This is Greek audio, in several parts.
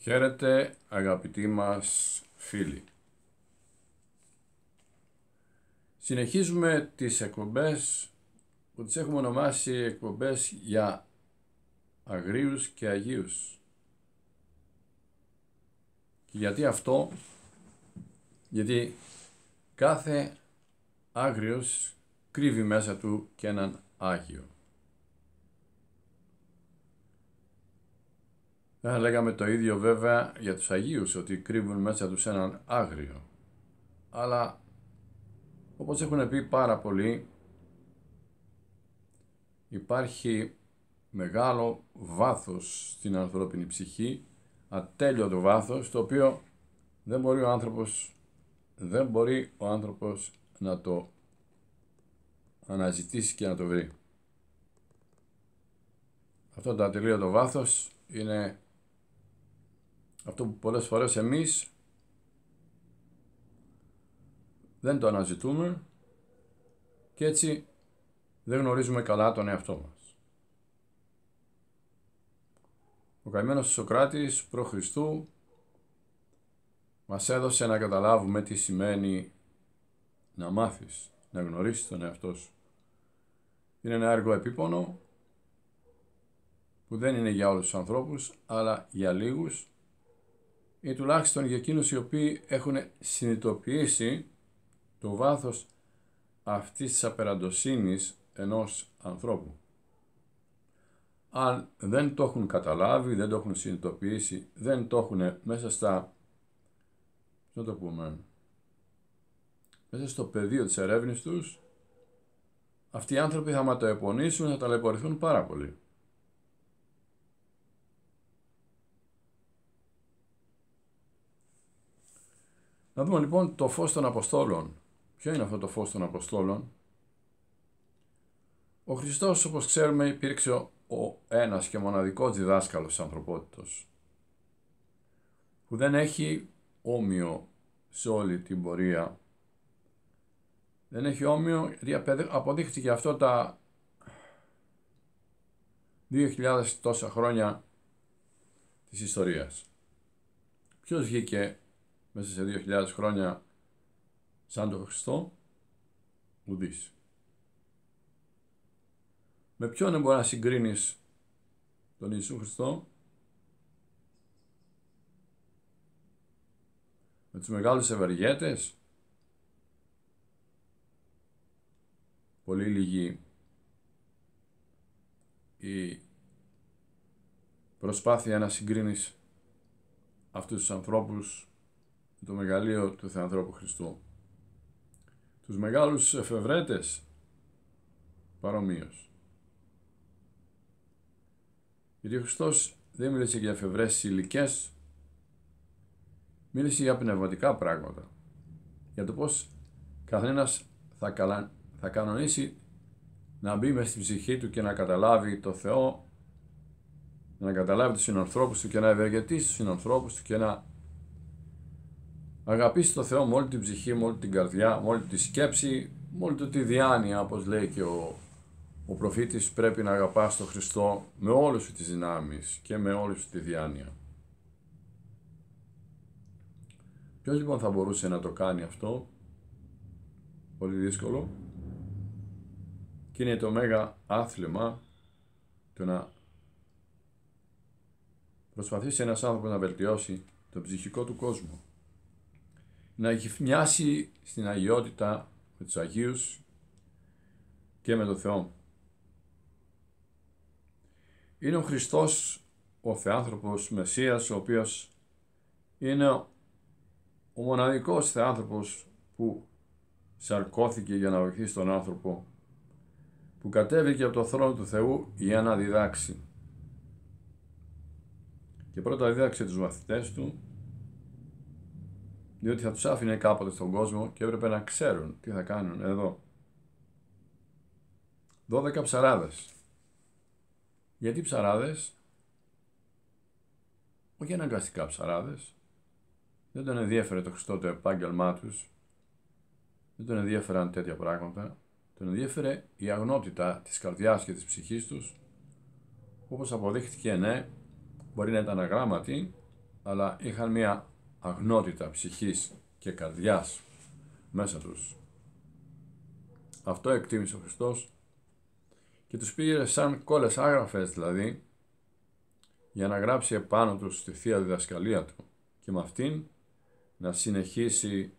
Χαίρετε αγαπητοί μας φίλοι. Συνεχίζουμε τις εκπομπές που τις έχουμε ονομάσει εκπομπές για αγρίους και αγίους. Και γιατί αυτό, γιατί κάθε άγριος κρύβει μέσα του και έναν Άγιο. Δεν θα λέγαμε το ίδιο βέβαια για τους Αγίους, ότι κρύβουν μέσα τους έναν άγριο. Αλλά, όπως έχουν πει πάρα πολλοί, υπάρχει μεγάλο βάθος στην ανθρώπινη ψυχή, ατέλειωτο βάθος, το οποίο δεν μπορεί ο άνθρωπος, δεν μπορεί ο άνθρωπος να το αναζητήσει και να το βρει. Αυτό το ατελείωτο βάθος είναι αυτό που πολλές φορές εμείς δεν το αναζητούμε και έτσι δεν γνωρίζουμε καλά τον εαυτό μας. Ο καημένος Σοκράτης προ Χριστού μας έδωσε να καταλάβουμε τι σημαίνει να μάθεις, να γνωρίσεις τον εαυτό σου. Είναι ένα έργο επίπονο που δεν είναι για όλους τους ανθρώπους, αλλά για λίγους ή τουλάχιστον για εκείνους οι οποίοι έχουν συνειδητοποιήσει το βάθος αυτής της απεραντοσύνης ενός ανθρώπου. Αν δεν το έχουν καταλάβει, δεν το έχουν συνειδητοποιήσει, δεν το έχουν μέσα στα, να το πούμε, μέσα στο πεδίο της ερεύνης τους, αυτοί οι άνθρωποι θα ματοεπονήσουν, θα ταλαιπωρηθούν πάρα πολύ. Να δούμε λοιπόν το φως των Αποστόλων. Ποιο είναι αυτό το φως των Αποστόλων; Ο Χριστός όπως ξέρουμε υπήρξε ο ένας και μοναδικός διδάσκαλος της ανθρωπότητας που δεν έχει όμοιο σε όλη την πορεία. Δεν έχει όμοιο γιατί αποδείχθηκε αυτό τα 2.000 τόσα χρόνια της ιστορίας. Ποιος βγήκε μέσα σε 2.000 χρόνια σαν τον Χριστό, ουδής. Με ποιον μπορεί να συγκρίνεις τον Ιησού Χριστό, με τους μεγάλους ευεργέτες, πολύ λίγη η προσπάθεια να συγκρίνεις αυτούς τους ανθρώπους το μεγαλείο του Θεανθρώπου Χριστού. Τους μεγάλους εφευρέτες παρομοίως. Γιατί ο Χριστός δεν μίλησε για εφευρέσεις υλικές, μίλησε για πνευματικά πράγματα. Για το πώς καθένας θα, καλα... θα κανονίσει να μπει μέσα στην ψυχή του και να καταλάβει το Θεό, να καταλάβει τους συνανθρώπους του και να ευεργετήσει τους συνανθρώπους του και να Αγαπήσεις το Θεό με όλη την ψυχή, με όλη την καρδιά, με όλη τη σκέψη, με όλη τη διάνοια, όπως λέει και ο, ο προφήτης, πρέπει να αγαπάς τον Χριστό με όλες σου τις δυνάμεις και με όλη σου τη διάνοια. Ποιος λοιπόν θα μπορούσε να το κάνει αυτό, πολύ δύσκολο, και είναι το μέγα άθλημα το να προσπαθήσει ένας άνθρωπος να βελτιώσει το ψυχικό του κόσμο να έχει μοιάσει στην αγιότητα με τους Αγίους και με τον Θεό. Είναι ο Χριστός ο Θεάνθρωπος Μεσσίας ο οποίος είναι ο μοναδικός Θεάνθρωπος που σαρκώθηκε για να βοηθήσει τον άνθρωπο που κατέβηκε από το θρόνο του Θεού για να διδάξει. Και πρώτα δίδαξε τους μαθητές του διότι θα τους άφηνε κάποτε στον κόσμο και έπρεπε να ξέρουν τι θα κάνουν. Εδώ. 12 ψαράδες. Γιατί ψαράδες, όχι αναγκαστικά ψαράδες, δεν τον ενδιέφερε το Χριστό το επάγγελμά τους, δεν τον ενδιέφεραν τέτοια πράγματα, τον ενδιέφερε η αγνότητα της καρδιάς και της ψυχής τους, όπως αποδείχθηκε ναι, μπορεί να ήταν αγράμματοι, αλλά είχαν μια αγνότητα ψυχής και καρδιάς μέσα τους. Αυτό εκτίμησε ο Χριστός και τους πήγε σαν κόλλες άγραφες δηλαδή για να γράψει επάνω τους τη Θεία Διδασκαλία Του και με αυτήν να συνεχίσει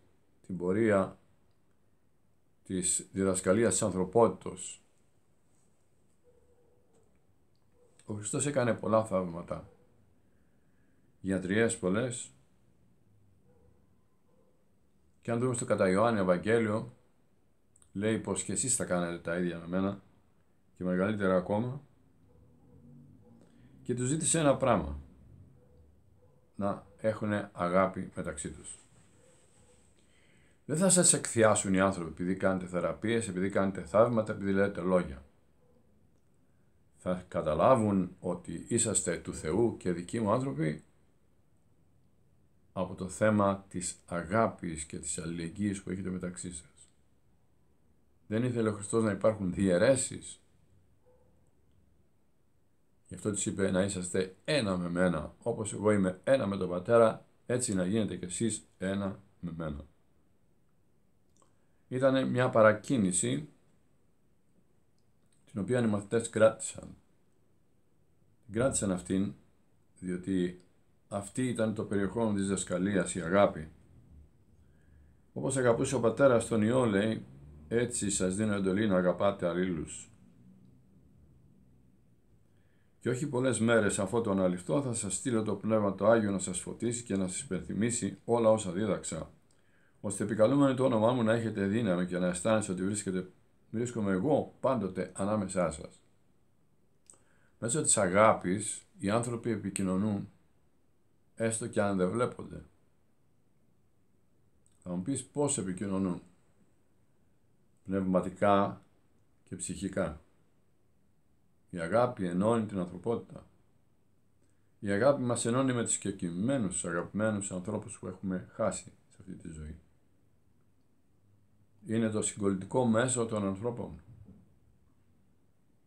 την πορεία της διδασκαλίας της ανθρωπότητος. Ο Χριστός έκανε πολλά θαύματα, γιατριές πολλές και αν δούμε στο κατά Ιωάννη Ευαγγέλιο λέει πως και εσείς θα κάνετε τα ίδια με μένα και μεγαλύτερα ακόμα και τους ζήτησε ένα πράγμα να έχουν αγάπη μεταξύ τους. Δεν θα σας εκθιάσουν οι άνθρωποι επειδή κάνετε θεραπείες, επειδή κάνετε θαύματα, επειδή λέτε λόγια. Θα καταλάβουν ότι είσαστε του Θεού και δικοί μου άνθρωποι από το θέμα της αγάπης και της αλληλεγγύης που έχετε μεταξύ σας. Δεν ήθελε ο Χριστός να υπάρχουν διαιρέσεις; Γι' αυτό της είπε να είσαστε ένα με μένα. Όπως εγώ είμαι ένα με τον Πατέρα, έτσι να γίνετε κι εσείς ένα με μένα ήταν μια παρακίνηση την οποία οι μαθητές κράτησαν. Κράτησαν αυτήν διότι αυτή ήταν το περιεχόμενο της δασκαλίας, η αγάπη. Όπως αγαπούσε ο πατέρας τον Υιό λέει, έτσι σας δίνω εντολή να αγαπάτε αλλήλους. Και όχι πολλές μέρες αφού το αναλυφθώ θα σας στείλω το Πνεύμα το Άγιο να σας φωτίσει και να σας υπενθυμίσει όλα όσα δίδαξα ώστε επικαλούμενοι το όνομά μου να έχετε δύναμη και να αισθάνεστε ότι βρίσκεται, βρίσκομαι εγώ πάντοτε ανάμεσά σας. Μέσω της αγάπης οι άνθρωποι επικοινωνούν έστω και αν δεν βλέπονται. Θα μου πεις πώς επικοινωνούν. Πνευματικά και ψυχικά. Η αγάπη ενώνει την ανθρωπότητα. Η αγάπη μας ενώνει με τους κεκοιμένους αγαπημένους ανθρώπους που έχουμε χάσει σε αυτή τη ζωή είναι το συγκολητικό μέσο των ανθρώπων.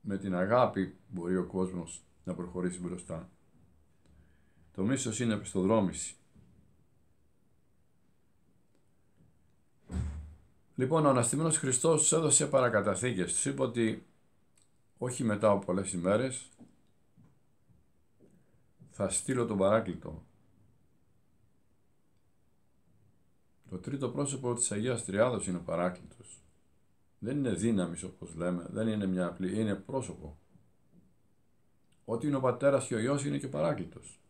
Με την αγάπη μπορεί ο κόσμος να προχωρήσει μπροστά. Το μίσος είναι επιστοδρόμηση. Λοιπόν, ο Αναστημένος Χριστός τους έδωσε παρακαταθήκες. Τους είπε ότι όχι μετά από πολλές ημέρες θα στείλω τον παράκλητο Το τρίτο πρόσωπο της Αγίας Τριάδος είναι ο Παράκλητος. Δεν είναι δύναμης όπως λέμε, δεν είναι μια απλή, είναι πρόσωπο. Ό,τι είναι ο Πατέρας και ο Υιός είναι και ο Παράκλητος.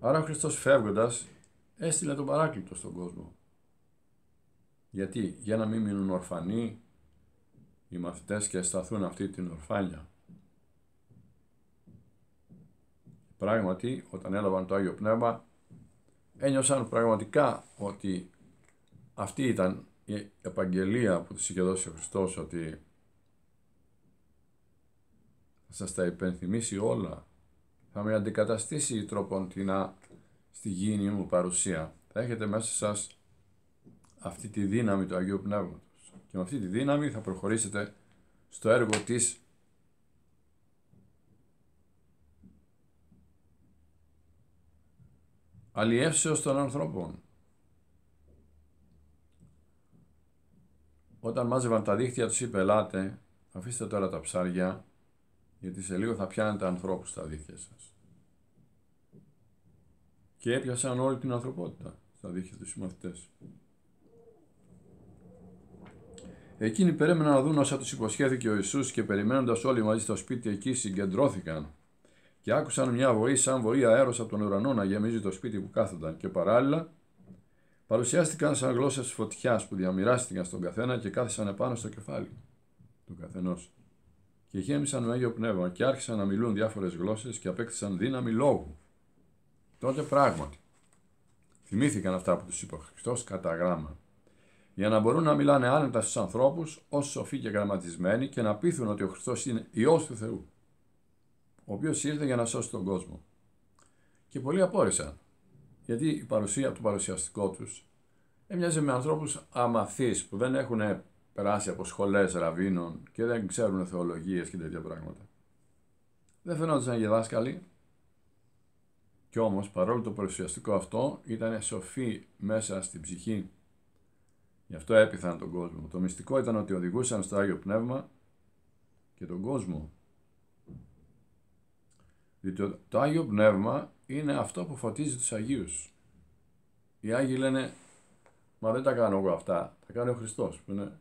Άρα ο Χριστός φεύγοντας έστειλε τον Παράκλητο στον κόσμο. Γιατί, για να μην μείνουν ορφανοί οι μαθητές και σταθούν αυτή την ορφάνια. Πράγματι, όταν έλαβαν το Άγιο Πνεύμα, ένιωσαν πραγματικά ότι αυτή ήταν η επαγγελία που τους είχε δώσει ο Χριστός ότι θα σας τα υπενθυμίσει όλα θα με αντικαταστήσει τρόποντινά στη γήινη μου παρουσία. Θα έχετε μέσα σας αυτή τη δύναμη του Αγίου Πνεύματος. Και με αυτή τη δύναμη θα προχωρήσετε στο έργο της αλλιεύσεως των ανθρώπων. Όταν μάζευαν τα δίχτυα τους είπε ελάτε, αφήστε τώρα τα ψάρια, γιατί σε λίγο θα πιάνετε ανθρώπους στα δίχτυα σας. Και έπιασαν όλη την ανθρωπότητα στα δίχτυα τους συμμαθητές. Εκείνοι περίμεναν να δουν όσα τους υποσχέθηκε ο Ιησούς και περιμένοντας όλοι μαζί στο σπίτι εκεί συγκεντρώθηκαν και άκουσαν μια βοή σαν βοή αέρος από τον ουρανό να γεμίζει το σπίτι που κάθονταν και παράλληλα παρουσιάστηκαν σαν γλώσσες φωτιάς που διαμοιράστηκαν στον καθένα και κάθισαν επάνω στο κεφάλι του καθενός. Και γέμισαν με Άγιο Πνεύμα και άρχισαν να μιλούν διάφορες γλώσσες και απέκτησαν δύναμη λόγου. Τότε πράγματι θυμήθηκαν αυτά που τους είπε ο Χριστός κατά γράμμα. Για να μπορούν να μιλάνε άνετα στους ανθρώπους ως σοφοί και γραμματισμένοι και να πείθουν ότι ο Χριστός είναι ιό του Θεού ο οποίος ήρθε για να σώσει τον κόσμο. Και πολλοί απόρρισαν, γιατί η παρουσία του παρουσιαστικό τους έμοιαζε με ανθρώπους αμαθείς που δεν έχουν περάσει από σχολές ραβίνων και δεν ξέρουν θεολογίες και τέτοια πράγματα. Δεν φαινόταν για δάσκαλοι. Και Κι όμως, παρόλο το παρουσιαστικό αυτό, ήταν σοφή μέσα στην ψυχή. Γι' αυτό έπειθαν τον κόσμο. Το μυστικό ήταν ότι οδηγούσαν στο Άγιο Πνεύμα και τον κόσμο. Διότι το Άγιο Πνεύμα είναι αυτό που φωτίζει τους Αγίους. Οι Άγιοι λένε, μα δεν τα κάνω εγώ αυτά, τα κάνει ο Χριστός που είναι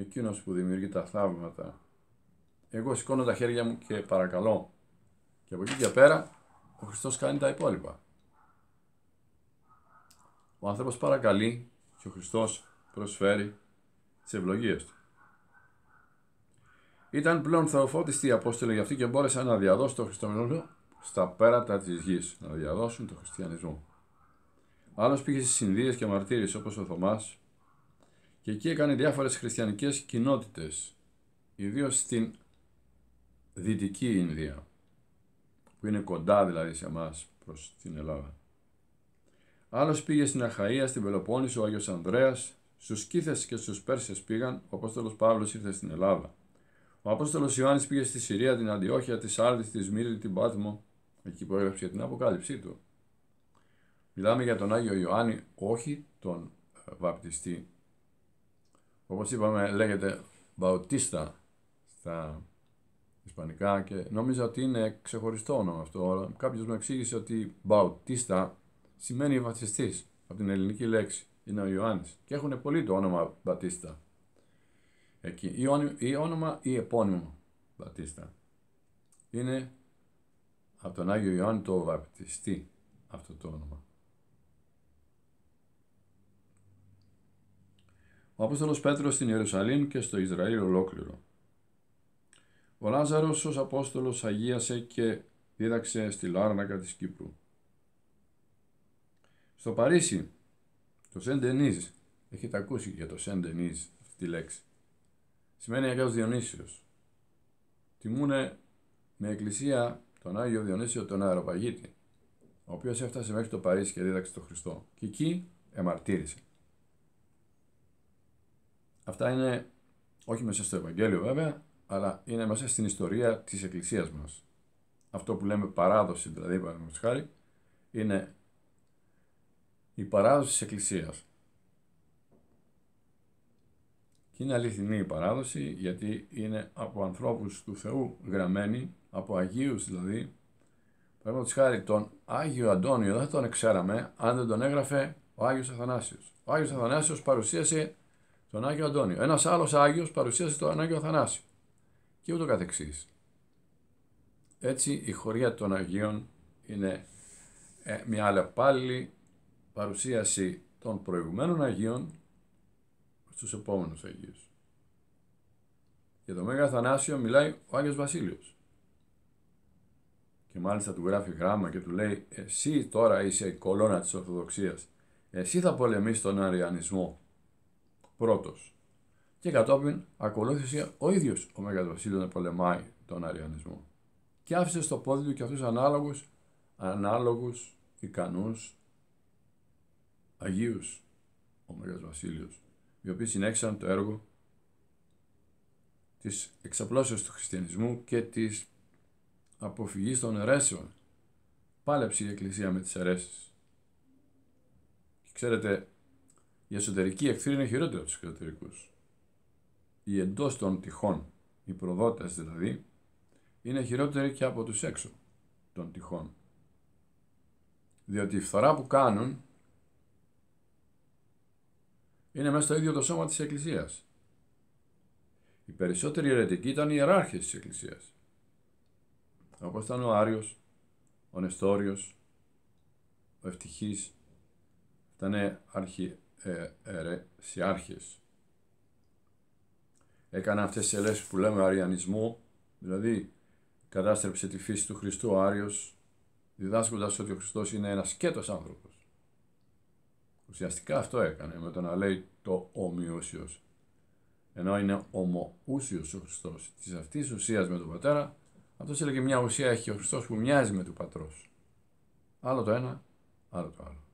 εκείνος που δημιουργεί τα θαύματα. Εγώ σηκώνω τα χέρια μου και παρακαλώ. Και από εκεί και πέρα ο Χριστός κάνει τα υπόλοιπα. Ο άνθρωπος παρακαλεί και ο Χριστός προσφέρει τις ευλογίες του. Ήταν πλέον θεοφώτιστοι οι Απόστολοι γι' αυτό και μπόρεσαν να διαδώσουν το χριστιανισμό στα πέρατα της γης, να διαδώσουν το χριστιανισμό. Άλλος πήγε στις Ινδίε και μαρτύρησε όπως ο Θωμάς και εκεί έκανε διάφορες χριστιανικές κοινότητες, ιδίως στην Δυτική Ινδία, που είναι κοντά δηλαδή σε εμάς προς την Ελλάδα. Άλλος πήγε στην Αχαία, στην Πελοπόννησο, ο Άγιος Ανδρέας, στους Κίθες και στους Πέρσες πήγαν, ο Απόστολος Παύλος ήρθε στην Ελλάδα. Ο Απόστολος Ιωάννης πήγε στη Συρία, την Αντιόχεια, τη Σάλδη, τη Μύρη, την Πάτμο, εκεί που έγραψε την αποκάλυψή του. Μιλάμε για τον Άγιο Ιωάννη, όχι τον ε, βαπτιστή. Όπως είπαμε λέγεται Μπαουτίστα στα Ισπανικά και νόμιζα ότι είναι ξεχωριστό όνομα αυτό. Κάποιος μου εξήγησε ότι Μπαουτίστα σημαίνει βαπτιστής από την ελληνική λέξη. Είναι ο Ιωάννης και έχουν πολύ το όνομα Μπατίστα εκεί. Ή, ή όνομα ή επώνυμο Μπατίστα. Είναι από τον Άγιο Ιωάννη το βαπτιστή αυτό το όνομα. Ο Απόστολος Πέτρος στην Ιερουσαλήμ και στο Ισραήλ ολόκληρο. Ο Λάζαρος ως Απόστολος αγίασε και δίδαξε στη Λάρνακα της Κύπρου. Στο Παρίσι, το Σεντενίζ, έχετε ακούσει για το Σεντενίζ αυτή τη λέξη σημαίνει Αγίος Διονύσιος. Τιμούνε με εκκλησία τον Άγιο Διονύσιο τον Αεροπαγίτη, ο οποίος έφτασε μέχρι το Παρίσι και δίδαξε τον Χριστό. Και εκεί εμαρτύρησε. Αυτά είναι όχι μέσα στο Ευαγγέλιο βέβαια, αλλά είναι μέσα στην ιστορία της Εκκλησίας μας. Αυτό που λέμε παράδοση, δηλαδή παραδείγματος χάρη, είναι η παράδοση της Εκκλησίας. Και είναι αληθινή η παράδοση γιατί είναι από ανθρώπους του Θεού γραμμένη, από Αγίους δηλαδή. Παραδείγματος χάρη τον Άγιο Αντώνιο δεν τον ξέραμε αν δεν τον έγραφε ο Άγιος Αθανάσιος. Ο Άγιος Αθανάσιος παρουσίασε τον Άγιο Αντώνιο. Ένας άλλος Άγιος παρουσίασε τον Άγιο Αθανάσιο. Και ούτω καθεξής. Έτσι η χωρία των Αγίων είναι ε, μια άλλη παρουσίαση των προηγουμένων Αγίων στους επόμενους Αγίους. Για το Μέγα Θανάσιο μιλάει ο Άγιος Βασίλειος. Και μάλιστα του γράφει γράμμα και του λέει εσύ τώρα είσαι η κολόνα της Ορθοδοξίας. Εσύ θα πολεμήσεις τον Αριανισμό πρώτος. Και κατόπιν ακολούθησε ο ίδιος ο Μέγας Βασίλειος να πολεμάει τον Αριανισμό. Και άφησε στο πόδι του και αυτούς ανάλογους, ανάλογους, ικανούς, Αγίους ο Μέγας Βασίλειος οι οποίοι συνέχισαν το έργο της εξαπλώσεως του χριστιανισμού και της αποφυγής των αιρέσεων. Πάλεψε η Εκκλησία με τις αιρέσεις. Και ξέρετε, η εσωτερική εχθρή είναι χειρότερη από τους εξωτερικούς. Οι εντός των τυχών, οι προδότες δηλαδή, είναι χειρότεροι και από τους έξω των τυχών. Διότι η φθορά που κάνουν είναι μέσα στο ίδιο το σώμα της Εκκλησίας. Οι περισσότεροι αιρετικοί ήταν οι ιεράρχες της Εκκλησίας. Όπως ήταν ο Άριος, ο Νεστόριος, ο Ευτυχής, ήταν αρχι, ε, αιρεσιάρχες. Έκαναν αυτές τις ελέγχους που λέμε αριανισμό, δηλαδή κατάστρεψε τη φύση του Χριστού ο Άριος, διδάσκοντας ότι ο Χριστός είναι ένας σκέτος άνθρωπος. Ουσιαστικά αυτό έκανε με το να λέει το ομοιούσιος. Ενώ είναι ομοούσιος ο Χριστός. Της αυτής ουσίας με τον Πατέρα, αυτός έλεγε μια ουσία έχει ο Χριστός που μοιάζει με του Πατρός. Άλλο το ένα, άλλο το άλλο.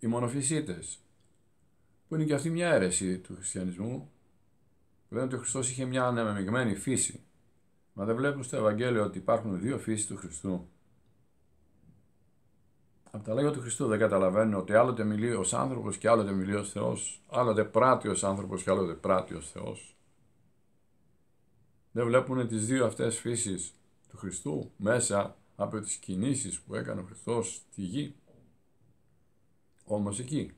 Οι μονοφυσίτες, που είναι και αυτή μια αίρεση του χριστιανισμού, που λένε ότι ο Χριστός είχε μια ανεμεγμένη φύση, Μα δεν βλέπουμε στο Ευαγγέλιο ότι υπάρχουν δύο φύσεις του Χριστού. Από τα λόγια του Χριστού δεν καταλαβαίνουν ότι άλλοτε μιλεί ως άνθρωπος και άλλοτε μιλεί ως Θεός. Άλλοτε πράττει ως άνθρωπος και άλλοτε πράττει ως Θεός. Δεν βλέπουν τις δύο αυτές φύσεις του Χριστού μέσα από τις κινήσεις που έκανε ο Χριστός στη γη. Όμως εκεί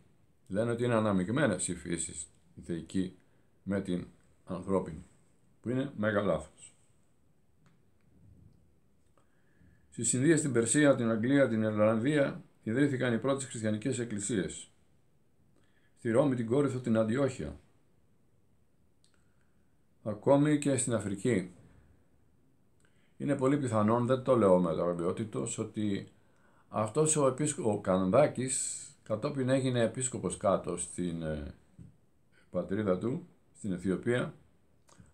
λένε ότι είναι αναμειγμένες οι φύσεις η θεϊκή με την ανθρώπινη που είναι μέγα λάθος. Στις Ινδίες, στην Περσία, την Αγγλία, την Ιρλανδία ιδρύθηκαν οι πρώτες χριστιανικές εκκλησίες. Στη Ρώμη, την Κόρυθο, την Αντιόχεια. Ακόμη και στην Αφρική είναι πολύ πιθανόν, δεν το λέω με βεβαιότητος, ότι αυτός ο, επίσκο, ο Κανδάκης κατόπιν έγινε επίσκοπος κάτω στην ε, πατρίδα του, στην Αιθιοπία,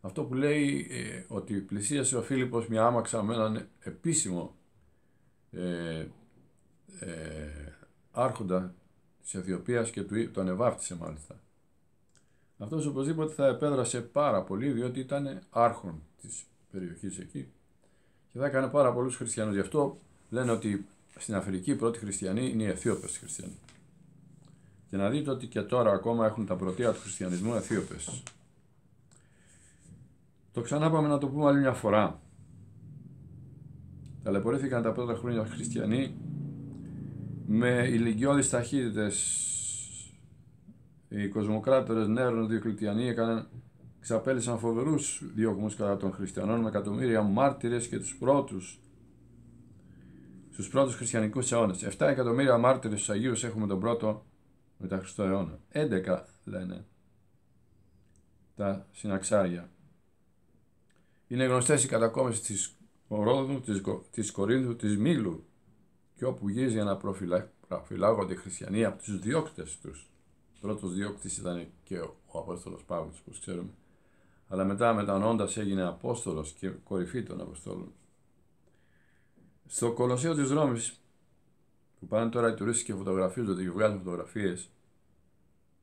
αυτό που λέει ε, ότι πλησίασε ο Φίλιππος μια άμαξα με έναν επίσημο ε, ε, άρχοντα της Αιθιοπίας και του, τον ευάφτισε μάλιστα. Αυτός οπωσδήποτε θα επέδρασε πάρα πολύ διότι ήταν άρχον της περιοχής εκεί και θα έκανε πάρα πολλούς χριστιανούς. Γι' αυτό λένε ότι στην Αφρική οι πρώτοι χριστιανοί είναι οι Αιθίωπες χριστιανοί. Και να δείτε ότι και τώρα ακόμα έχουν τα πρωτεία του χριστιανισμού Αιθίωπες. Το ξανά πάμε να το πούμε άλλη μια φορά. Ταλαιπωρήθηκαν τα πρώτα χρόνια χριστιανοί με ηλικιώδεις ταχύτητες. Οι κοσμοκράτορες νέων διοκλητιανοί έκαναν εξαπέλυσαν φοβερούς διώγμου κατά των χριστιανών με εκατομμύρια μάρτυρες και τους πρώτους στους πρώτους χριστιανικούς αιώνες. 7 εκατομμύρια μάρτυρες στους Αγίους έχουμε τον πρώτο μετά Χριστό αιώνα. 11 λένε τα συναξάρια. Είναι γνωστές οι κατακόμες της Ρόδου, της, της Κορίνθου, της Μήλου και όπου γύζει να προφυλάγονται οι χριστιανοί από τους διώκτες τους. Πρώτος διώκτης ήταν και ο Απόστολος Παύλος, όπως ξέρουμε αλλά μετά μετανοώντας έγινε Απόστολος και κορυφή των Αποστόλων. Στο Κολοσσίο της Ρώμης, που πάνε τώρα οι τουρίστες και φωτογραφίζονται και βγάζουν φωτογραφίες,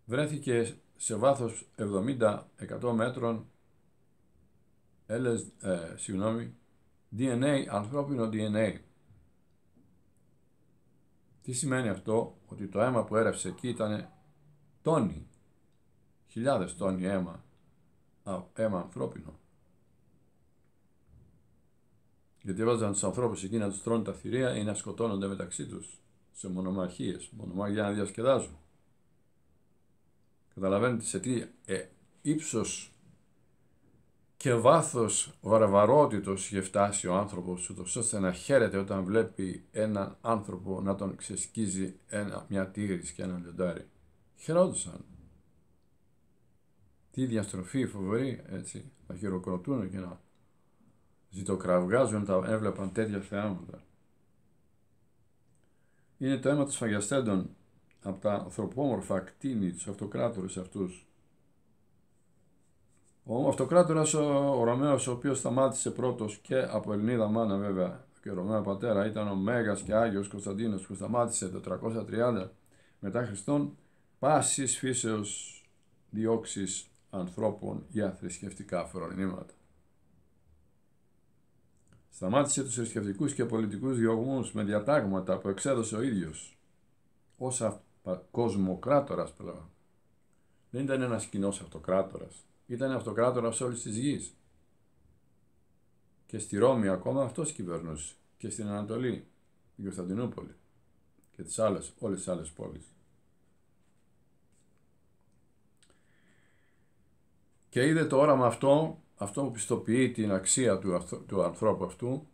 βρέθηκε σε βάθος 70-100 μέτρων έλες, ε, συγγνώμη, DNA, ανθρώπινο DNA. Τι σημαίνει αυτό, ότι το αίμα που έρευσε εκεί ήταν τόνοι, χιλιάδες τόνοι αίμα αίμα ανθρώπινο. Γιατί έβαζαν τους ανθρώπους εκεί να τους τρώνε τα θηρία ή να σκοτώνονται μεταξύ τους σε μονομαχίες, μονομαχίε για να διασκεδάζουν. Καταλαβαίνετε σε τι ε, ύψος και βάθος βαρβαρότητος είχε φτάσει ο άνθρωπος, ούτως ώστε να χαίρεται όταν βλέπει έναν άνθρωπο να τον ξεσκίζει ένα, μια τίγρης και ένα λιοντάρι. Χαιρόντουσαν τι διαστροφή φοβερή, έτσι, να χειροκροτούν και να ζητοκραυγάζουν όταν έβλεπαν τέτοια θεάματα. Είναι το αίμα των σφαγιαστέντων από τα ανθρωπόμορφα κτίνη, τους αυτοκράτορες αυτούς. Ο αυτοκράτορας ο, ο Ρωμαίος, ο οποίος σταμάτησε πρώτος και από Ελληνίδα μάνα βέβαια και Ρωμαίο πατέρα, ήταν ο Μέγας και Άγιος Κωνσταντίνος που σταμάτησε το 330 μετά Χριστόν, πάσης φύσεως διώξεις ανθρώπων για θρησκευτικά φρονήματα. Σταμάτησε τους θρησκευτικούς και πολιτικούς διωγμούς με διατάγματα που εξέδωσε ο ίδιος ως κοσμοκράτορας πλέον. Δεν ήταν ένας κοινός αυτοκράτορας. Ήταν αυτοκράτορας όλης της γης. Και στη Ρώμη ακόμα αυτός κυβερνούσε. Και στην Ανατολή, την Κωνσταντινούπολη και τις άλλες, όλες τις άλλες πόλεις. Και είδε το όραμα αυτό, αυτό που πιστοποιεί την αξία του, του ανθρώπου αυτού,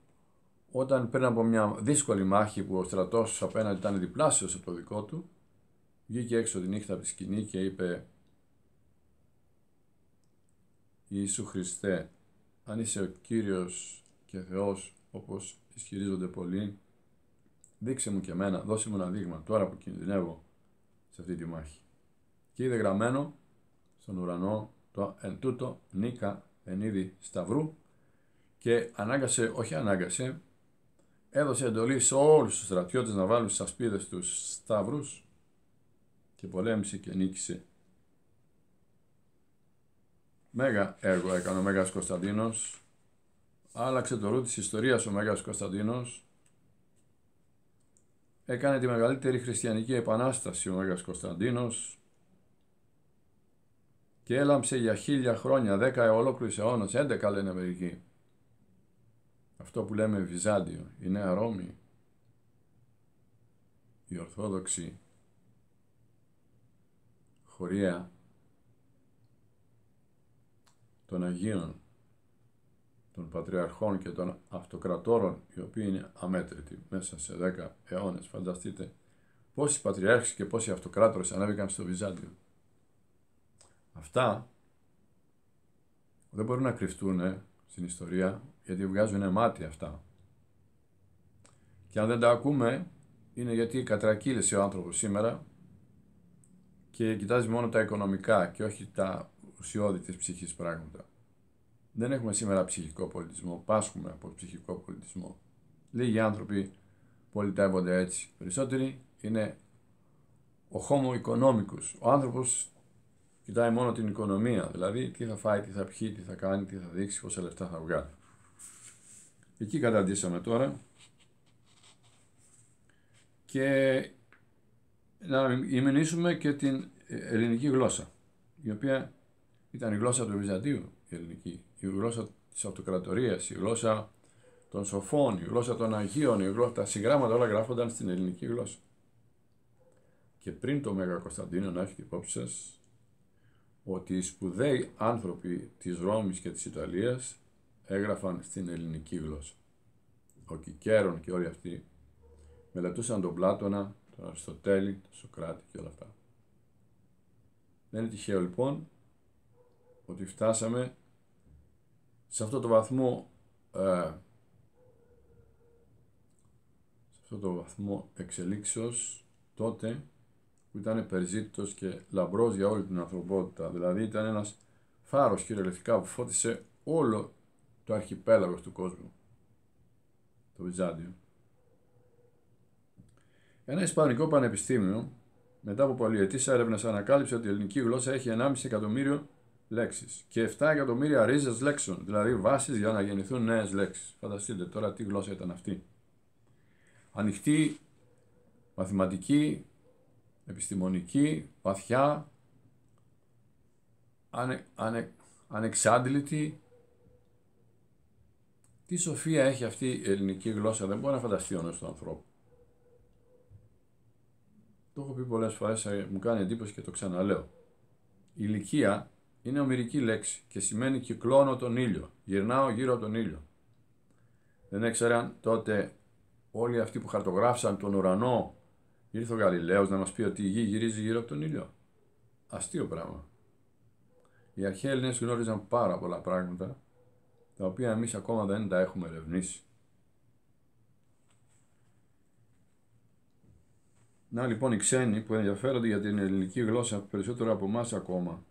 όταν πριν από μια δύσκολη μάχη που ο στρατός απέναντι ήταν διπλάσιος από το δικό του, βγήκε έξω τη νύχτα από τη σκηνή και είπε Ιησού Χριστέ, αν είσαι ο Κύριος και Θεός όπως ισχυρίζονται πολλοί, δείξε μου και εμένα, δώσε μου ένα δείγμα τώρα που κινδυνεύω σε αυτή τη μάχη. Και είδε γραμμένο στον ουρανό το εν τούτο νίκα εν είδη σταυρού και ανάγκασε, όχι ανάγκασε, έδωσε εντολή σε όλους τους στρατιώτες να βάλουν στις ασπίδες τους σταυρούς και πολέμησε και νίκησε. Μέγα έργο έκανε ο Μέγας Κωνσταντίνος, άλλαξε το ρου της ιστορίας ο Μέγας Κωνσταντίνος, έκανε τη μεγαλύτερη χριστιανική επανάσταση ο Μέγας Κωνσταντίνος και έλαμψε για χίλια χρόνια, δέκα ολόκληρους αιώνας, έντεκα λένε μερικοί. Αυτό που λέμε Βυζάντιο, η Νέα Ρώμη, η Ορθόδοξη χωρία των Αγίων, των Πατριαρχών και των Αυτοκρατόρων, οι οποίοι είναι αμέτρητοι μέσα σε δέκα αιώνες. Φανταστείτε πόσοι Πατριάρχες και πόσοι Αυτοκράτορες ανέβηκαν στο Βυζάντιο. Αυτά δεν μπορούν να κρυφτούν στην ιστορία γιατί βγάζουν μάτι αυτά. Και αν δεν τα ακούμε είναι γιατί κατρακύλησε ο άνθρωπος σήμερα και κοιτάζει μόνο τα οικονομικά και όχι τα ουσιώδη της ψυχής πράγματα. Δεν έχουμε σήμερα ψυχικό πολιτισμό, πάσχουμε από ψυχικό πολιτισμό. Λίγοι άνθρωποι πολιτεύονται έτσι. Περισσότεροι είναι ο homo economicus. Ο άνθρωπος κοιτάει μόνο την οικονομία, δηλαδή τι θα φάει, τι θα πιει, τι θα κάνει, τι θα δείξει, πόσα λεφτά θα βγάλει. Εκεί καταντήσαμε τώρα και να ημενήσουμε και την ελληνική γλώσσα, η οποία ήταν η γλώσσα του Βυζαντίου, η ελληνική, η γλώσσα της αυτοκρατορίας, η γλώσσα των σοφών, η γλώσσα των Αγίων, η γλώσσα, τα συγγράμματα όλα γράφονταν στην ελληνική γλώσσα. Και πριν το Μέγα Κωνσταντίνο να έχετε υπόψη σας, ότι οι σπουδαίοι άνθρωποι της Ρώμης και της Ιταλίας έγραφαν στην ελληνική γλώσσα. Ο Κικέρον και όλοι αυτοί μελετούσαν τον Πλάτωνα, τον Αριστοτέλη, τον Σοκράτη και όλα αυτά. Δεν είναι τυχαίο λοιπόν ότι φτάσαμε σε αυτό το βαθμό ε, σε αυτό το βαθμό εξελίξεως τότε που ήταν περιζήτητος και λαμπρός για όλη την ανθρωπότητα. Δηλαδή ήταν ένας φάρος κυριολεκτικά που φώτισε όλο το αρχιπέλαγος του κόσμου. Το Βυζάντιο. Ένα Ισπανικό πανεπιστήμιο μετά από πολυετή έρευνε ανακάλυψε ότι η ελληνική γλώσσα έχει 1,5 εκατομμύριο λέξεις και 7 εκατομμύρια ρίζες λέξεων, δηλαδή βάσεις για να γεννηθούν νέες λέξεις. Φανταστείτε τώρα τι γλώσσα ήταν αυτή. Ανοιχτή, μαθηματική, επιστημονική, βαθιά, ανε, ανε, ανεξάντλητη. Τι σοφία έχει αυτή η ελληνική γλώσσα, δεν μπορεί να φανταστεί ο νέος του ανθρώπου. Το έχω πει πολλές φορές, ε, μου κάνει εντύπωση και το ξαναλέω. Η ηλικία είναι ομυρική λέξη και σημαίνει κυκλώνω τον ήλιο, γυρνάω γύρω από τον ήλιο. Δεν έξεραν τότε όλοι αυτοί που χαρτογράφησαν τον ουρανό Ήρθε ο Γαλιλαίος να μας πει ότι η γη γυρίζει γύρω από τον ήλιο. Αστείο πράγμα. Οι αρχαίοι Έλληνες γνώριζαν πάρα πολλά πράγματα, τα οποία εμείς ακόμα δεν τα έχουμε ερευνήσει. Να λοιπόν οι ξένοι που ενδιαφέρονται για την ελληνική γλώσσα περισσότερο από εμάς ακόμα.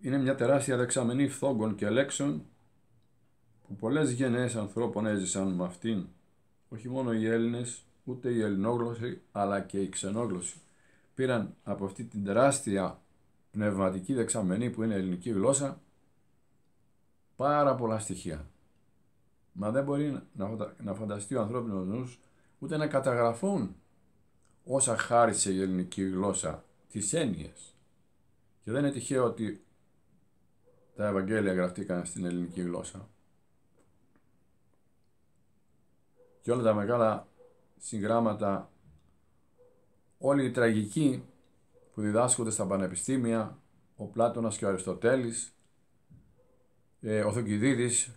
Είναι μια τεράστια δεξαμενή φθόγκων και λέξεων που πολλές γενναίες ανθρώπων έζησαν με αυτήν. Όχι μόνο οι Έλληνες, ούτε η ελληνόγλωση αλλά και η ξενόγλωση πήραν από αυτή την τεράστια πνευματική δεξαμενή που είναι η ελληνική γλώσσα πάρα πολλά στοιχεία. Μα δεν μπορεί να φανταστεί ο ανθρώπινος νους ούτε να καταγραφούν όσα χάρισε η ελληνική γλώσσα, τις έννοιες. Και δεν είναι τυχαίο ότι τα Ευαγγέλια γραφτήκαν στην ελληνική γλώσσα. Και όλα τα μεγάλα συγγράμματα όλοι οι τραγικοί που διδάσκονται στα πανεπιστήμια, ο Πλάτωνας και ο Αριστοτέλης, ε, ο Θοκυδίδης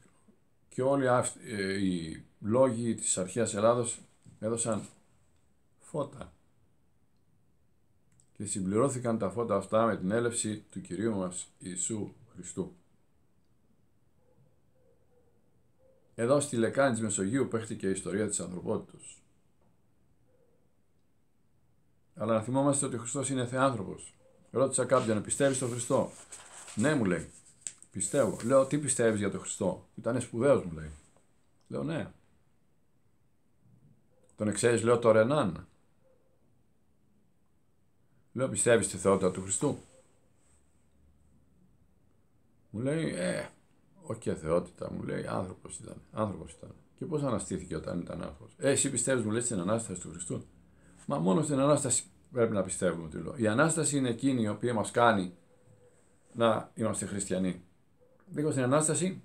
και όλοι ε, οι λόγοι της αρχαίας Ελλάδος έδωσαν φώτα και συμπληρώθηκαν τα φώτα αυτά με την έλευση του Κυρίου μας Ιησού Χριστού. Εδώ στη λεκάνη της Μεσογείου παίχτηκε η ιστορία της ανθρωπότητας. Αλλά να θυμόμαστε ότι ο Χριστός είναι θεάνθρωπος. Ρώτησα κάποιον, πιστεύεις στον Χριστό; Ναι, μου λέει. Πιστεύω. Λέω, τι πιστεύεις για τον Χριστό; Ήταν σπουδαίος, μου λέει. Λέω, ναι. Τον εξαίρει, λέω, το Ρενάν. Λέω, πιστεύεις στη θεότητα του Χριστού; Μου λέει, ε, όχι και θεότητα, μου λέει, άνθρωπος ήταν. Άνθρωπος ήταν. Και πώς αναστήθηκε όταν ήταν άνθρωπος. Ε, εσύ πιστεύεις, μου λέει, στην ανάσταση του Χριστού. Μα μόνο στην ανάσταση πρέπει να πιστεύουμε, του λέω. Η ανάσταση είναι εκείνη η οποία μας κάνει να είμαστε χριστιανοί. Δίκο στην ανάσταση,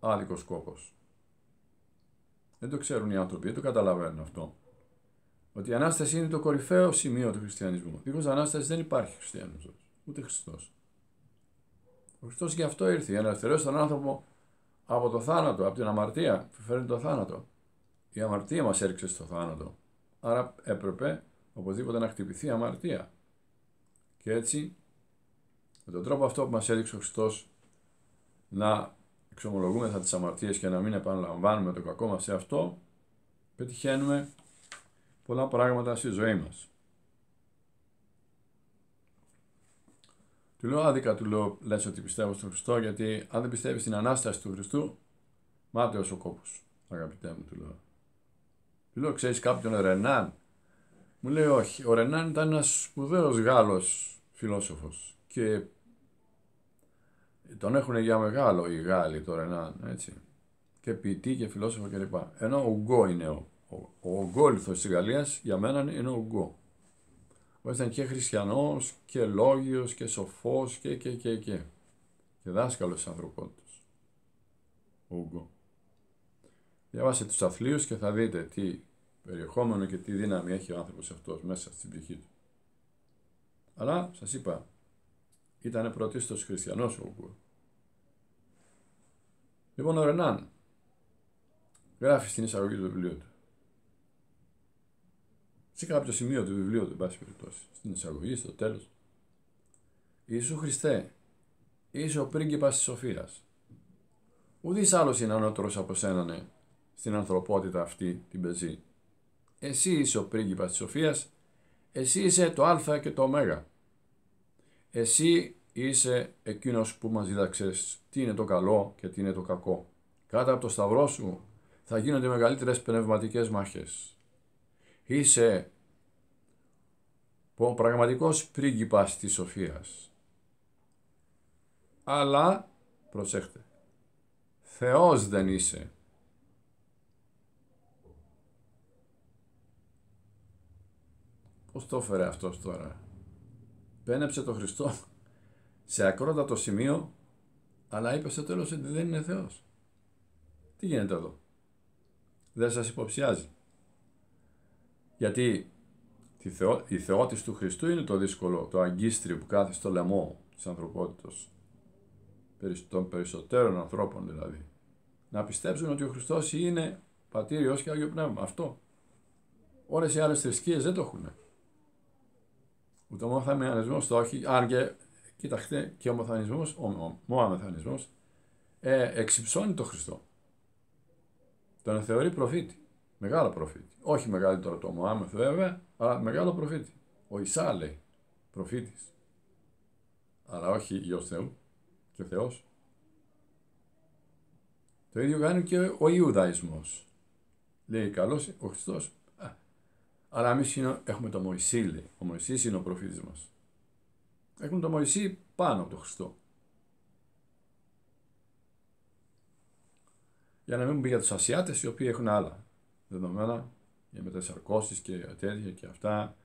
άδικο σκόπος. Δεν το ξέρουν οι άνθρωποι, δεν το καταλαβαίνουν αυτό. Ότι η ανάσταση είναι το κορυφαίο σημείο του χριστιανισμού. Δίχω ανάσταση δεν υπάρχει χριστιανισμό, ούτε Χριστός. Ο Χριστός γι' αυτό ήρθε, για να ελευθερώσει τον άνθρωπο από το θάνατο, από την αμαρτία που φέρνει το θάνατο. Η αμαρτία μας έριξε στο θάνατο. Άρα έπρεπε οπωσδήποτε να χτυπηθεί η αμαρτία. Και έτσι, με τον τρόπο αυτό που μας έδειξε ο Χριστός να εξομολογούμεθα τις αμαρτίες και να μην επαναλαμβάνουμε το κακό μας σε αυτό, πετυχαίνουμε πολλά πράγματα στη ζωή μας. Του λέω άδικα, του λέω, λες ότι πιστεύω στον Χριστό, γιατί αν δεν πιστεύεις στην Ανάσταση του Χριστού, μάταιος ο κόπος, αγαπητέ μου, του λέω. Του λέω, ξέρεις κάποιον Ρενάν; Μου λέει όχι, ο Ρενάν ήταν ένας σπουδαίος Γάλλος φιλόσοφος και τον έχουν για μεγάλο οι Γάλλοι το Ρενάν, έτσι. Και ποιητή και φιλόσοφο κλπ. Ενώ ο Γκό είναι ο ο, ο ογκόλυθος της Γαλλίας για μένα είναι ο Γκο. Ο ήταν και χριστιανός και λόγιος και σοφός και και και και. Και δάσκαλος της ανθρωπότητας. Ο Γκο. Διαβάστε τους αθλίους και θα δείτε τι περιεχόμενο και τι δύναμη έχει ο άνθρωπος αυτός μέσα στην ψυχή του. Αλλά, σας είπα, ήταν πρωτίστως χριστιανός ο Γκο. Λοιπόν, ο Ρενάν γράφει στην εισαγωγή του βιβλίου του σε κάποιο σημείο του βιβλίου του, εν πάση περιπτώσει, στην εισαγωγή, στο τέλος. Ιησού Χριστέ, είσαι ο πρίγκιπας της σοφίας. Ουδής άλλος είναι ανώτερος από σένα, ναι, στην ανθρωπότητα αυτή την πεζή. Εσύ είσαι ο πρίγκιπας της σοφίας, εσύ είσαι το α και το ω. Εσύ είσαι εκείνος που μας δίδαξες τι είναι το καλό και τι είναι το κακό. Κάτω από το σταυρό σου θα γίνονται μεγαλύτερες πνευματικές μάχες είσαι ο πραγματικός πρίγκιπας της σοφίας. Αλλά, προσέχτε, Θεός δεν είσαι. Πώς το έφερε αυτός τώρα; Πένεψε το Χριστό σε ακρότατο σημείο, αλλά είπε στο τέλος ότι δεν είναι Θεός. Τι γίνεται εδώ; Δεν σας υποψιάζει; Γιατί η, θεό, η θεότης του Χριστού είναι το δύσκολο, το αγκίστριο που κάθεται στο λαιμό της ανθρωπότητας. Των περισσότερων ανθρώπων δηλαδή. Να πιστέψουν ότι ο Χριστός είναι Πατήρ, Υιός και Άγιο Πνεύμα. Αυτό. Όλες οι άλλες θρησκείες δεν το έχουν. Ούτε ο μοθανισμός το έχει, αν και κοιτάξτε και ο μοθανισμός, ο, ο ε, εξυψώνει το Χριστό. Τον θεωρεί προφήτη. Μεγάλο προφήτη. Όχι μεγαλύτερο το Μωάμεθ βέβαια, αλλά μεγάλο προφήτη. Ο Ισά λέει, προφήτης. Αλλά όχι Υιός Θεού και Θεός. Το ίδιο κάνει και ο Ιουδαϊσμός. Λέει καλός ο Χριστός. Αλλά εμείς έχουμε το Μωυσή λέει. Ο Μωυσής είναι ο προφήτης μας. Έχουμε το Μωυσή πάνω από τον Χριστό. Για να μην πούμε για τους Ασιάτες οι οποίοι έχουν άλλα δεδομένα για μετασαρκώσεις και τέτοια και αυτά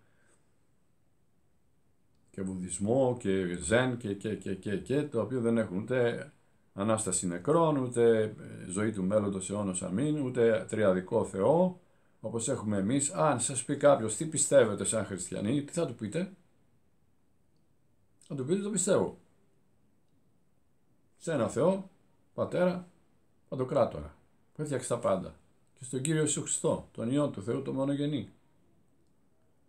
και βουδισμό και ζεν και, και, και, και, και το οποίο δεν έχουν ούτε Ανάσταση νεκρών, ούτε ε, ζωή του μέλλοντος αιώνος αμήν, ούτε τριαδικό Θεό, όπως έχουμε εμείς. Αν σας πει κάποιος τι πιστεύετε σαν χριστιανοί, τι θα του πείτε; Θα του πείτε το πιστεύω. Σε ένα Θεό, Πατέρα, Παντοκράτορα, που έφτιαξε τα πάντα και στον Κύριο Ιησού Χριστό, τον Υιό του Θεού, τον μονογενή,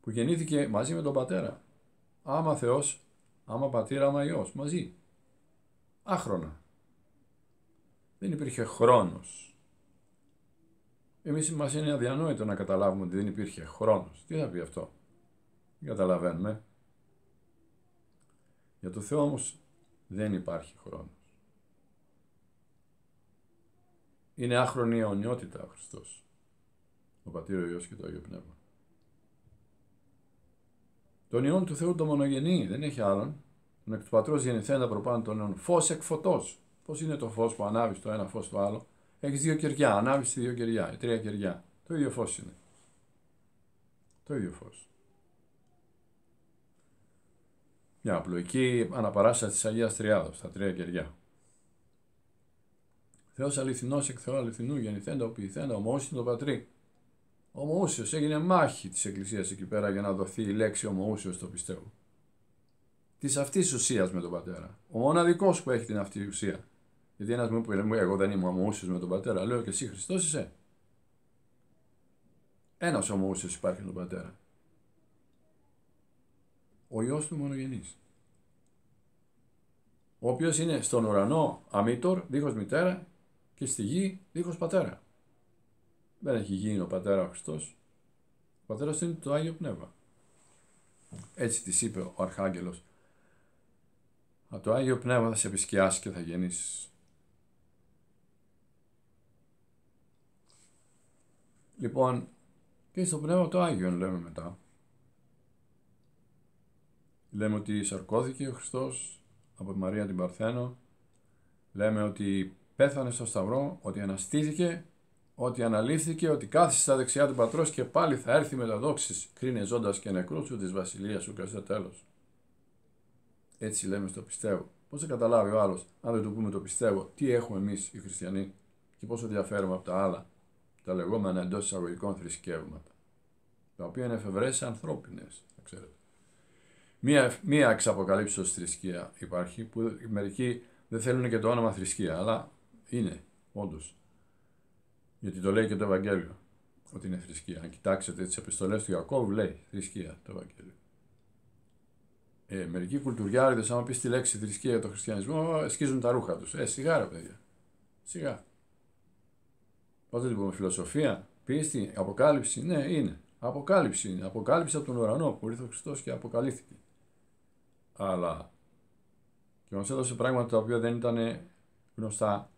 που γεννήθηκε μαζί με τον Πατέρα. Άμα Θεός, άμα Πατήρα, άμα Υιός, μαζί. Άχρονα. Δεν υπήρχε χρόνος. Εμείς μας είναι αδιανόητο να καταλάβουμε ότι δεν υπήρχε χρόνος. Τι θα πει αυτό; Δεν καταλαβαίνουμε. Για το Θεό όμως δεν υπάρχει χρόνος. Είναι άχρονη αιωνιότητα ο Χριστός. Ο Πατήρ, ο Υιός και το Άγιο Πνεύμα. Τον Υιόν του Θεού το μονογενή, δεν έχει άλλον. τον εκ του πατρός γεννηθέντα προπάνω των αιώνων. Φως εκ φωτός. Πώ είναι το φως που ανάβει το ένα φως το άλλο. Έχεις δύο κεριά, ανάβεις τη δύο κεριά, τρία κεριά. Το ίδιο φως είναι. Το ίδιο φως. Μια απλοϊκή αναπαράσταση της Αγίας Τριάδος, τα τρία κεριά. Θεός αληθινός εκ Θεού αληθινού, γεννηθέντα, οποιηθέντα, ομοούσιο το πατρί. Ομοούσιος έγινε μάχη της Εκκλησίας εκεί πέρα για να δοθεί η λέξη ομοούσιος στο πιστεύω. Της αυτής ουσίας με τον πατέρα. Ο μοναδικός που έχει την αυτή ουσία. Γιατί ένας μου είπε, Εγώ δεν είμαι ομοούσιος με τον πατέρα. Λέω και εσύ Χριστός είσαι. Ένας ομοούσιος υπάρχει με τον πατέρα. Ο ιό του μονογενής. Ο οποίος είναι στον ουρανό αμήτωρ, δίχως μητέρα και στη γη δίχως πατέρα. Δεν έχει γίνει ο πατέρα ο Χριστός. Ο πατέρας είναι το Άγιο Πνεύμα. Έτσι της είπε ο Αρχάγγελος. Από το Άγιο Πνεύμα θα σε επισκιάσει και θα γεννήσεις. Λοιπόν, και στο Πνεύμα το Άγιο λέμε μετά. Λέμε ότι σαρκώθηκε ο Χριστός από τη Μαρία την Παρθένο. Λέμε ότι πέθανε στο Σταυρό, ότι αναστήθηκε, ότι αναλήφθηκε, ότι κάθισε στα δεξιά του Πατρός και πάλι θα έρθει με τα δόξης, κρίνε ζώντας και νεκρούς σου της βασιλείας σου και στο τέλος. Έτσι λέμε στο πιστεύω. Πώς θα καταλάβει ο άλλος, αν δεν του πούμε το πιστεύω, τι έχουμε εμείς οι χριστιανοί και πόσο διαφέρουμε από τα άλλα, τα λεγόμενα εντός εισαγωγικών θρησκεύματα, τα οποία είναι εφευρέσει ανθρώπινες, ξέρετε. Μία, μία εξαποκαλύψεως θρησκεία υπάρχει που μερικοί δεν θέλουν και το όνομα θρησκεία, αλλά είναι, όντως. Γιατί το λέει και το Ευαγγέλιο ότι είναι θρησκεία. Αν κοιτάξετε τις επιστολές του Ιακώβου, λέει θρησκεία το Ευαγγέλιο. Ε, μερικοί κουλτουριάριδες, άμα πεις τη λέξη θρησκεία για τον χριστιανισμό, σκίζουν τα ρούχα τους. Ε, σιγά ρε παιδιά. Σιγά. Πότε την πούμε φιλοσοφία, πίστη, αποκάλυψη. Ναι, είναι. Αποκάλυψη είναι. Αποκάλυψη από τον ουρανό που ήρθε ο Χριστός και αποκαλύφθηκε. Αλλά και μας έδωσε πράγματα τα οποία δεν ήταν γνωστά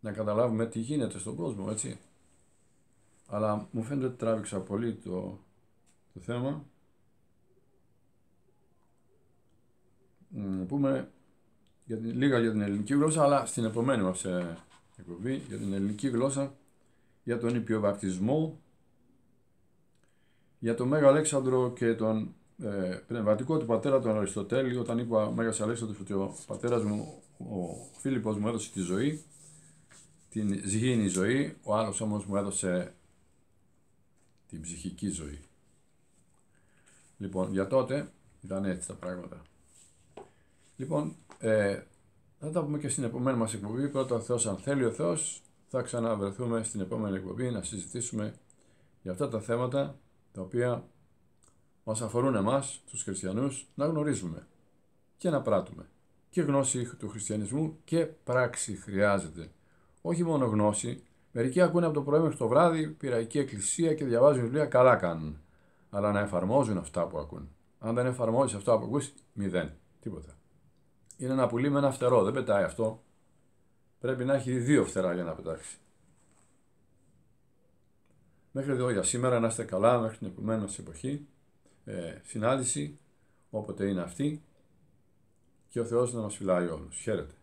να καταλάβουμε τι γίνεται στον κόσμο, έτσι. Αλλά μου φαίνεται ότι τράβηξα πολύ το, το θέμα. Να πούμε για την, λίγα για την ελληνική γλώσσα, αλλά στην επομένη μας ε, εκπομπή για την ελληνική γλώσσα, για τον υπιοβαπτισμό, για τον Μέγα Αλέξανδρο και τον ε, πνευματικό του πατέρα τον Αριστοτέλη, όταν είπα Μέγας Αλέξανδρος ότι ο πατέρας μου, ο Φίλιππος μου έδωσε τη ζωή, την ζυγίνη ζωή, ο άλλος όμως μου έδωσε την ψυχική ζωή. Λοιπόν, για τότε ήταν έτσι τα πράγματα. Λοιπόν, ε, θα τα πούμε και στην επόμενη μας εκπομπή. Πρώτα ο Θεός, αν θέλει ο Θεός, θα ξαναβρεθούμε στην επόμενη εκπομπή να συζητήσουμε για αυτά τα θέματα τα οποία μας αφορούν εμάς, τους χριστιανούς, να γνωρίζουμε και να πράττουμε. Και γνώση του χριστιανισμού και πράξη χρειάζεται όχι μόνο γνώση. Μερικοί ακούνε από το πρωί μέχρι το βράδυ πειραϊκή εκκλησία και διαβάζουν βιβλία, καλά κάνουν. Αλλά να εφαρμόζουν αυτά που ακούν. Αν δεν εφαρμόζεις αυτά που ακούς, μηδέν. Τίποτα. Είναι ένα πουλί με ένα φτερό, δεν πετάει αυτό. Πρέπει να έχει δύο φτερά για να πετάξει. Μέχρι εδώ για σήμερα να είστε καλά, μέχρι την επόμενη μας εποχή. Ε, συνάντηση, όποτε είναι αυτή. Και ο Θεός να μας φυλάει όλους. Χαίρετε.